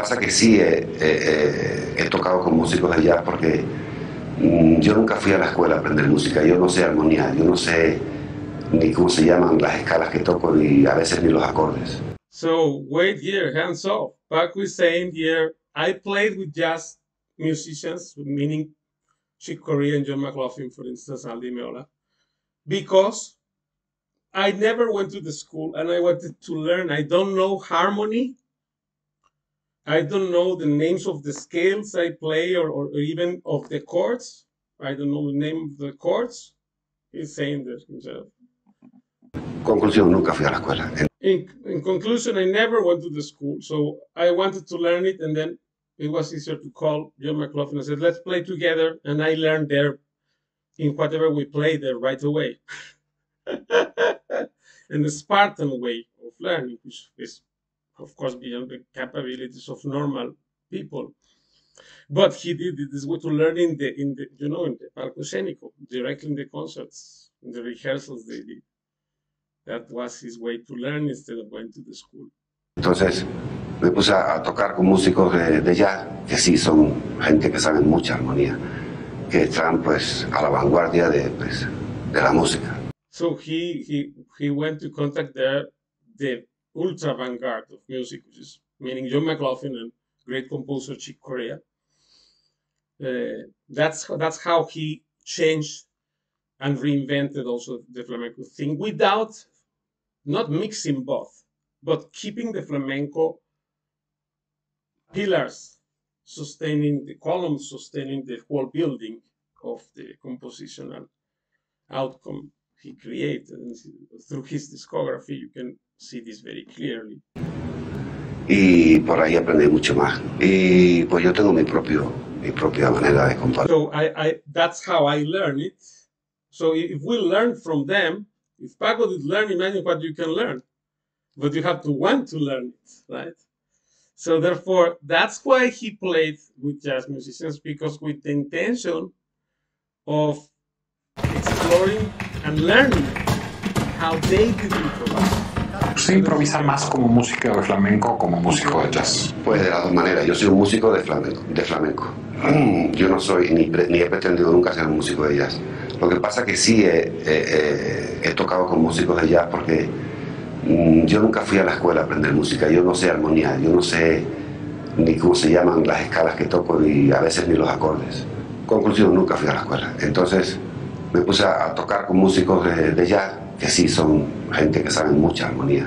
pasa que sí he, he, he tocado con músicos de jazz porque mm, yo nunca fui a la escuela a aprender música, yo no sé armonía, yo no sé ni cómo se llaman las escalas que toco y a veces ni los acordes. So wait here, hands off. Paco is saying here, I played with jazz musicians, meaning Chick Corea and John McLaughlin, for instance, Aldi Meola, because I never went to the school and I wanted to learn. I don't know harmony. I don't know the names of the scales I play or, or even of the chords. I don't know the name of the chords. He's saying that himself. Conclusión, nunca fui a la escuela. In, in conclusion, I never went to the school, so I wanted to learn it, and then it was easier to call John McLaughlin and said, "Let's play together," and I learned there in whatever we played there right away. and the Spartan way of learning, which is, of course, beyond the capabilities of normal people. But he did it this way to learn in the, in the you know, in the palco escénico, directly in the concerts, in the rehearsals they did. That was his way to learn instead of going to the school. Entonces me puse a tocar con músicos de, de jazz que sí son gente que saben mucha armonía, que están pues a la vanguardia de, pues, de la música. So he, he, he went to contact the, the ultra vanguard of music, which is meaning John McLaughlin and great composer Chick Corea. Uh, that's that's how he changed and reinvented also the flamenco thing without not mixing both, but keeping the flamenco pillars sustaining the columns, sustaining the whole building of the compositional outcome he created. Through his discography, you can see this very clearly. Y por ahí aprendí mucho más. Y pues yo tengo mi propio mi propia manera de compartir. So I, I that's how I learn it. So if we learn from them, if Paco did learn, imagine what you can learn. But you have to want to learn it, right? So therefore, that's why he played with jazz musicians because with the intention of exploring and learning how they could improvise. ¿Usted improvisa más como músico de flamenco o como músico de jazz? Pues de las dos maneras. Yo soy un músico de flamenco. De flamenco. Yo no soy, ni, pre- ni he pretendido nunca ser un músico de jazz. Lo que pasa que sí he, he- he- he tocado con músicos de jazz porque mm, yo nunca fui a la escuela a aprender música. Yo no sé armonía, yo no sé ni cómo se llaman las escalas que toco y a veces ni los acordes. Conclusión, nunca fui a la escuela. Entonces me puse a, a tocar con músicos de, de jazz que sí son gente que saben mucha armonía,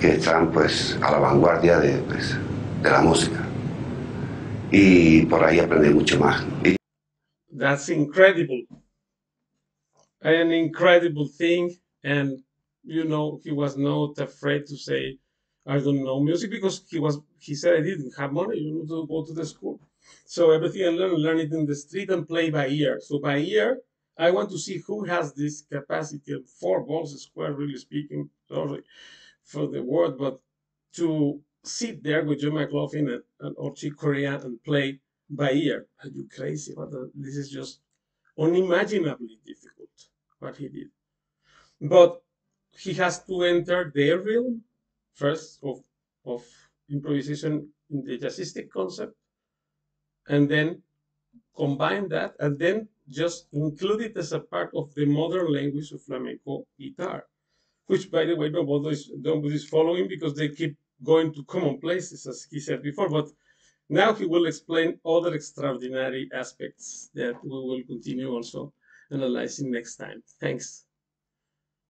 que están pues a la vanguardia de, pues, la música. Y por ahí aprendí mucho más. That's incredible. An incredible thing. And, you know, he was not afraid to say, I don't know music because he was, he said I didn't have money, you know, to go to the school. So everything I learned, learn it in the street and play by ear. So by ear, I want to see who has this capacity of four balls square, really speaking, sorry for the word, but to sit there with John McLaughlin and, and Corea and play by ear. Are you crazy? The, this is just unimaginably difficult what he did. But he has to enter their realm first of, of improvisation in the jazzistic concept, and then combine that, and then just include it as a part of the modern language of flamenco guitar, which, by the way, nobody is, nobody is following because they keep going to common places, as he said before. But now he will explain other extraordinary aspects that we will continue also analyzing next time. Thanks.